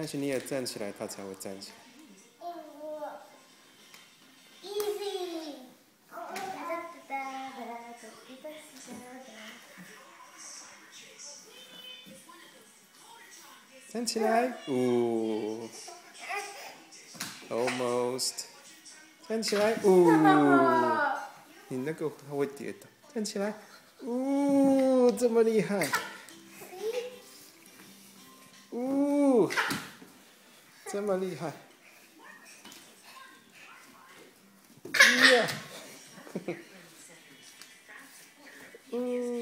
但是你也站起来，它才会站起来。站起来，呜，almost，站起来，呜，你那个它会跌倒，站起来，呜，这么厉害，呜，这么厉害，呀，呜。